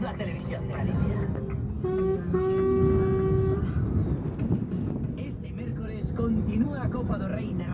La televisión de Galicia. Este miércoles continúa Copa do Rei na